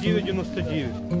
199,99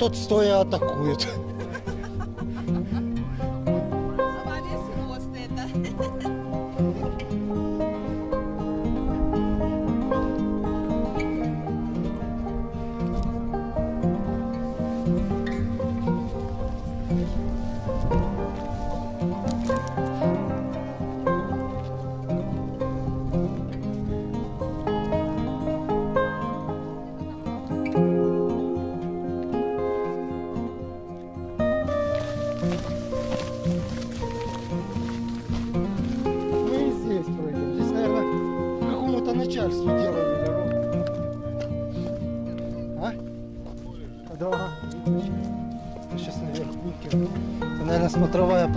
тот стоя атакует.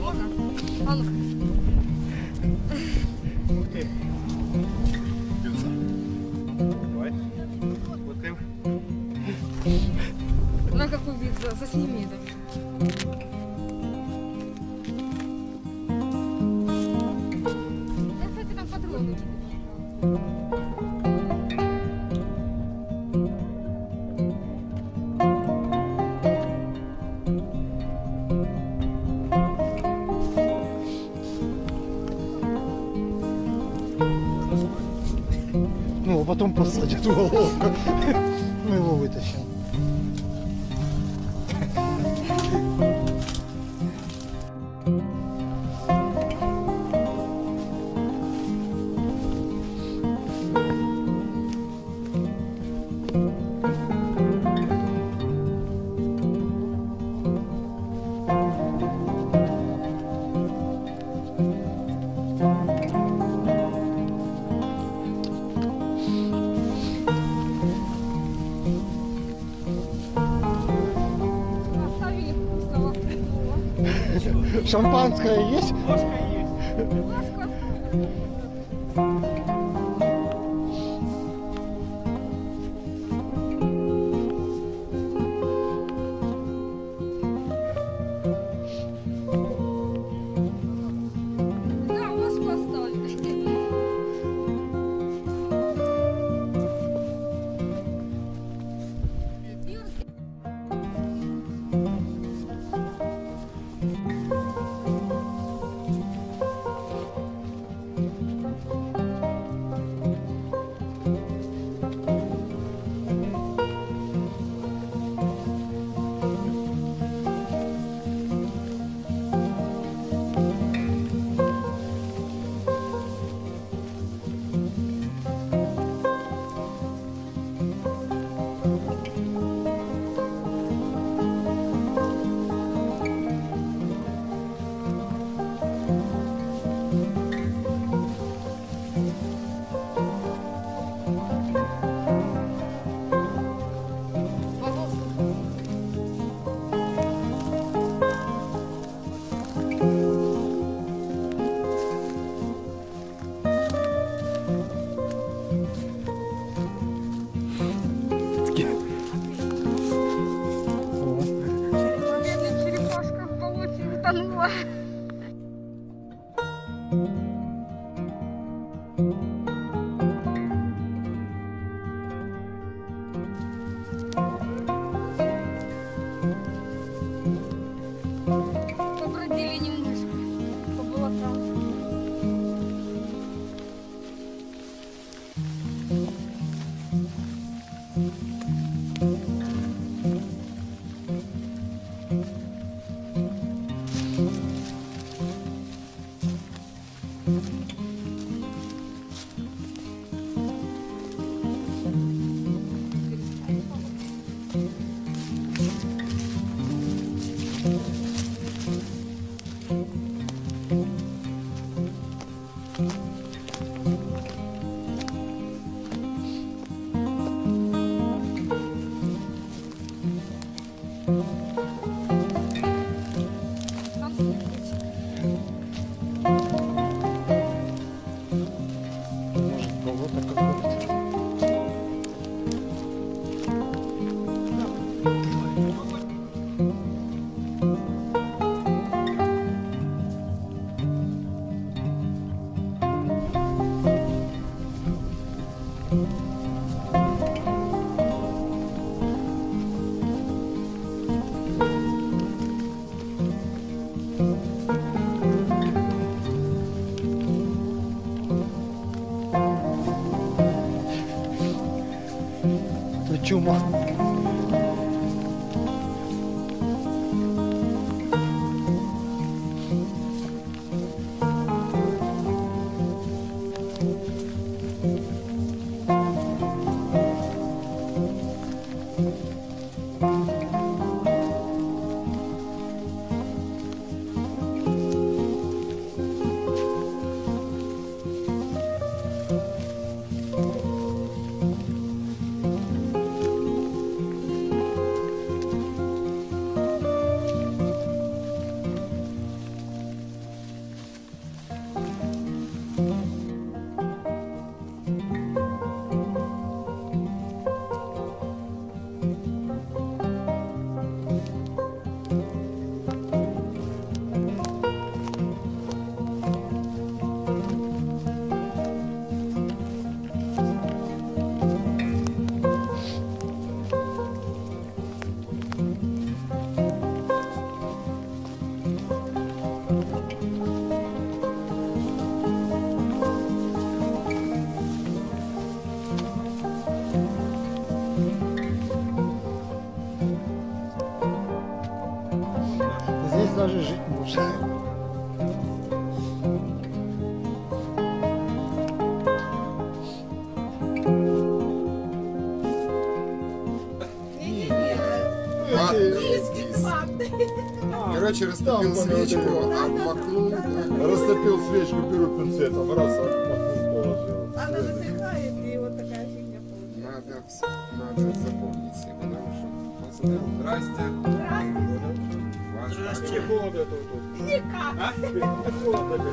Можно? А ну Ух ты. Бьется. Давай. Открыл. На какую вид? Засними это. ちゃった。Шампанское есть? Ложка есть. Это Короче, растопил свечку, обмакнул. Растопил свечку, беру пинцетом, раз, обмакнул, положил. Она засыхает, и вот такая фигня получается. Надо, надо запомнить его, потому что. Здрасте. Ваш Здрасте, холодно тут. Никак. А? Холодно.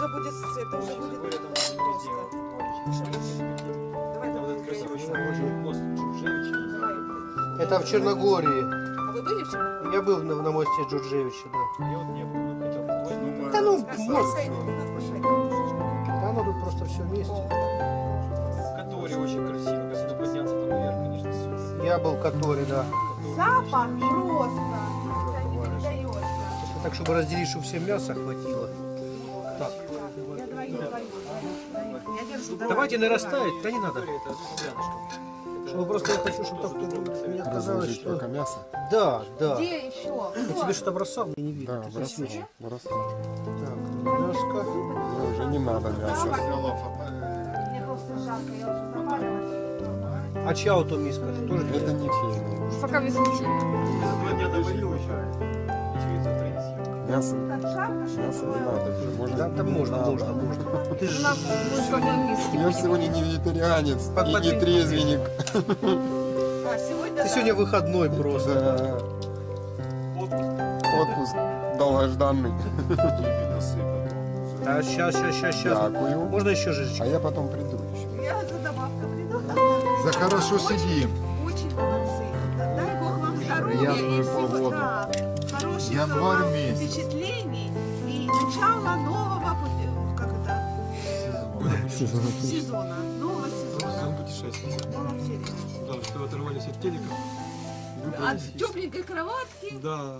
Уже будет, это уже будет просто. Это в Черногории. А вы были в Черногории? Я был на, на мосте Джурджевича, да. Я вот не был, но хотел побывать. Да ну, немножечко. Да оно тут просто все вместе. Который очень красиво. Если подняться там наверх, конечно, супер. Я был в Которе, да. Запах просто. Это не передается. Просто так, чтобы разделить, чтобы всем мяса хватило. Давайте нарастает, да не надо. Чтобы просто я хочу, чтобы так мне казалось, Разложить только что... мясо. Да, да. Где еще? Я тебе что-то бросал, мне не видно. Да, засечь. бросай. Так, мяско. Ну, уже не надо мяса. Мне просто жарко, я уже запарилась. А чья то миска? Тоже Это не чейно. Пока без два дня доварил еще. Мясо, мясо не надо. уже Можно... Да, там можно, можно, можно. Ну, Ты же. Я сегодня не вегетарианец Под- и под- не трезвенник. А, сегодня ты сегодня выходной просто. Да. Отпуск долгожданный. А сейчас, сейчас, сейчас, сейчас. Дякую. Можно еще жижечку? А я потом приду еще. Я за добавкой приду. За хорошо сидим. Очень молодцы. Да- Дай Бог вам здоровья и Приятную Январь месяц. впечатлений и начала нового пути- как это, э, сезона. Нового сезона. Сезон путешествий. Молодцы, ребята. Да, что оторвались от телека. От тепленькой кроватки. Да.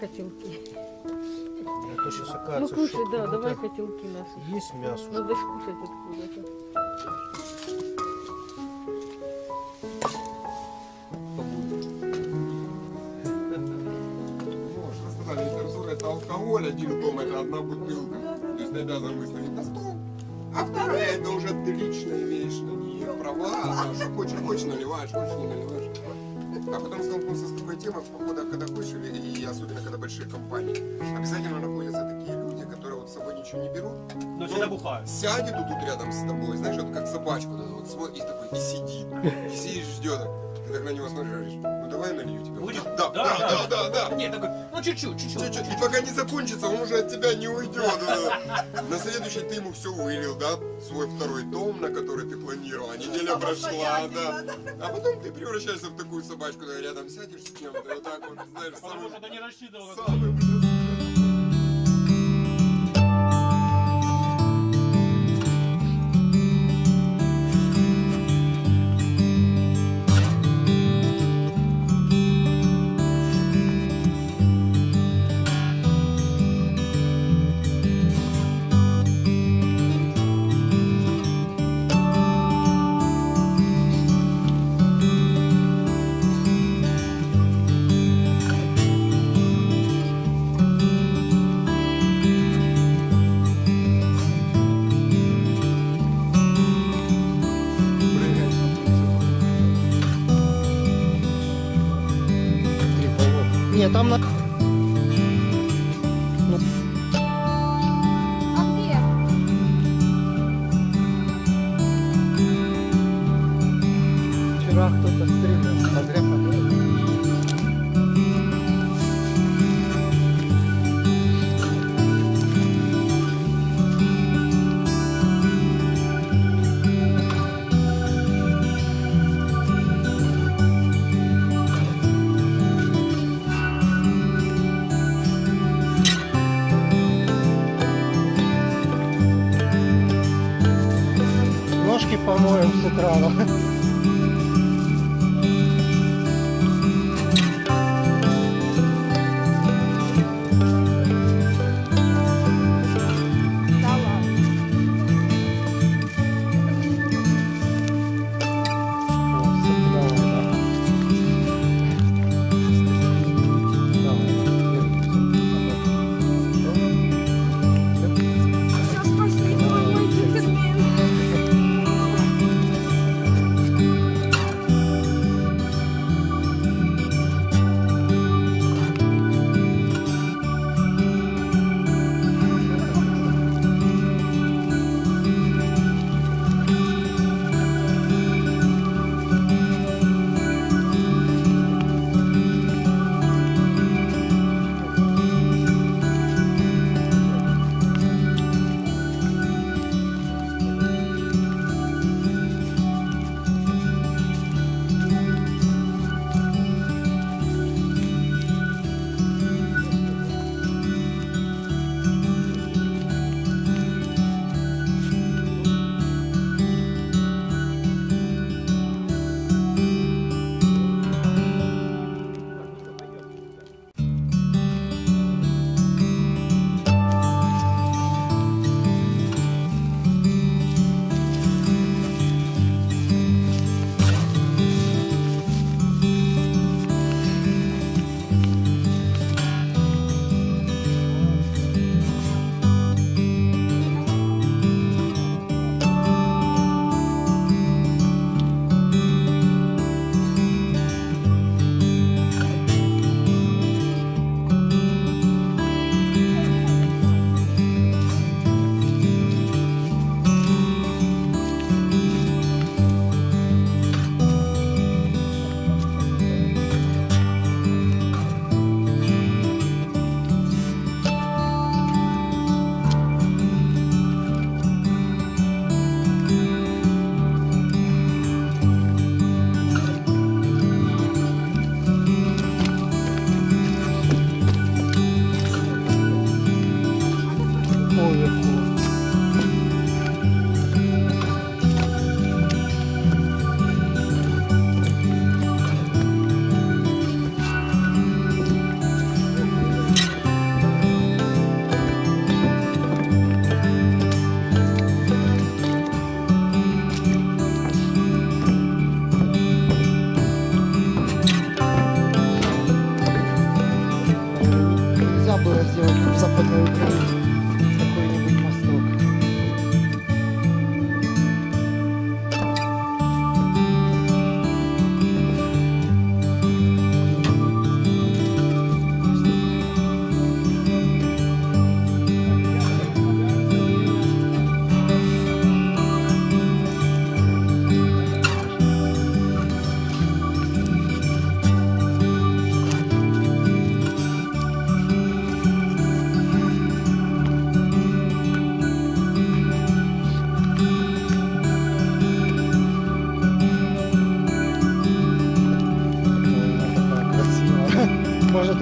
Котелки. Это сейчас Ну оказывается, кушай, что да, давай котелки наши. Есть мясо. Надо ж кушать откуда-то. Ну, это алкоголь, один том это одна бутылка. То есть обязан выставить на стол. А вторая это уже ты лично имеешь на нее права. А что хочешь, хочешь наливаешь, хочешь не наливаешь. А потом столкнулся с такой темой в походах, когда хочешь, и особенно когда большие компании, обязательно находятся такие люди, которые вот с собой ничего не берут, Но всегда бухают. сядет вот тут рядом с тобой, знаешь, вот как собачку, вот, вот смотрит и такой, и сидит, и сидишь, ждет. Ты так на него смотришь, говоришь, давай налью тебе. Будешь? Да, да, да, да, да. Нет, такой, ну чуть-чуть, чуть-чуть. Чуть-чуть. И пока не закончится, он уже от тебя не уйдет. На следующий ты ему все вылил, да? Свой второй дом, на который ты планировал. Неделя прошла, да. А потом ты превращаешься в такую собачку, да, рядом сядешь с кем-то, вот так вот, знаешь, Потому самым, что ты не рассчитывал. Там на... А где? Вчера кто-то стрелял. Подряд подряд.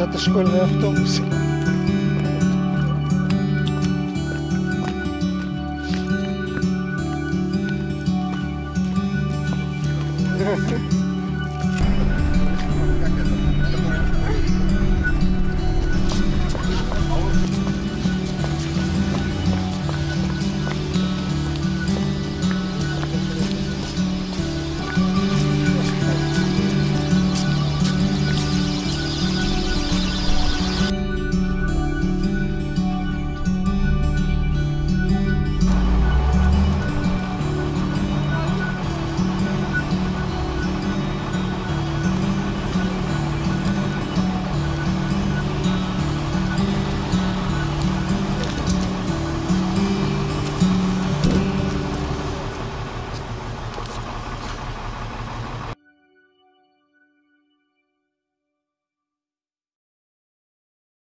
это школьный автобус. Как это?